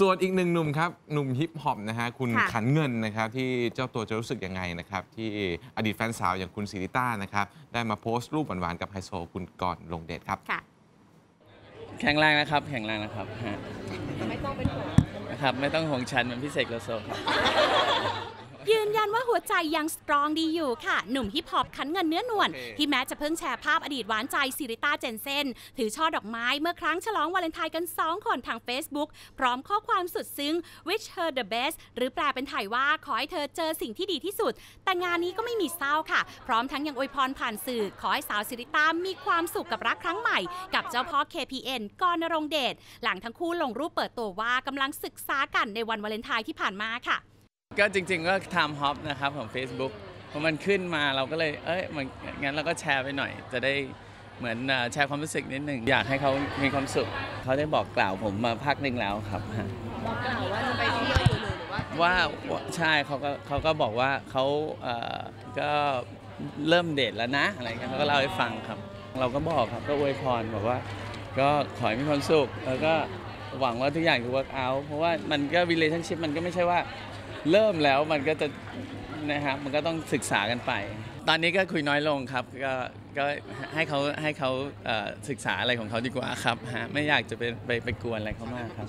ส่วนอีกหนึ่งหนุ่มครับหนุ่มฮิปฮอปนะฮะคุณค่ะขันเงินนะครับที่เจ้าตัวจะรู้สึกยังไงนะครับที่อดีตแฟนสาวอย่างคุณศรีริต้านะครับได้มาโพสต์รูปหวานๆกับไฮโซคุณกรณ์ ณรงค์เดชครับ ค่ะ แข็งแรงนะครับ แข็งแรงนะครับฮะไม่ต้องเป็นห่วงนะครับ ไม่ต้องห่วงฉันเหมือนพี่เสกโลโซครับ ยืนยันว่าหัวใจยัง strong ดีอยู่ค่ะ หนุ่มฮิปฮอปขันเงินเนื้อนวลโอเคที่แม้จะเพิ่งแชร์ภาพอดีตหวานใจศรีริต้าเจนเซ่นถือช่อดอกไม้เมื่อครั้งฉลองวาเลนไทน์กัน 2 คนทาง Facebook พร้อมข้อความสุดซึ้ง wish her the best หรือแปลเป็นไทยว่าขอให้เธอเจอสิ่งที่ดีที่สุด แต่งานนี้ก็ไม่มีเศร้าค่ะ พร้อมทั้งยังอวยพรผ่านสื่อ ขอให้สาวศรีริต้ามีความสุขกับรักครั้งใหม่ กับเจ้าพ่อ KPN กรณ์ ณรงค์เดชหลังทั้งคู่ลงรูปเปิดตัวว่ากำลังศึกษากันในวันวาเลนไทน์ที่ผ่านมาค่ะ ก็จริง ๆ ก็ Timehop นะครับของ Facebook พอมันขึ้นมาเราก็เลย เอ้ยมันงั้นเราก็แชร์ไปหน่อย จะได้เหมือนแชร์ความรู้สึกนิดหนึ่งอยากให้เขามีความสุข เขาได้บอกกล่าวผมมาพักหนึ่งแล้วครับบอกกล่าวว่าจะไปเที่ยวอยู่หรือว่าว่าว่าใช่เขาก็เขาก็บอกว่าเขาเอ่อก็เริ่มเดทแล้วนะอะไรเงี้ยเขาก็เล่าให้ฟังครับ เราก็บอกครับก็อวยพรบอกว่า ก็ขอให้มีความสุขแล้วก็หวังว่าทุกอย่างจะ work out เพราะว่ามันก็ relationship มันก็ไม่ใช่ว่า เริ่มแล้วมันก็จะนะครับมันก็ต้องศึกษากันไป ตอนนี้ก็คุยน้อยลงครับ ก็ก็ให้เขาให้เขาศึกษาอะไรของเขาดีกว่าครับฮะไม่อยากจะไปไปไปกวนอะไรเขามากครับ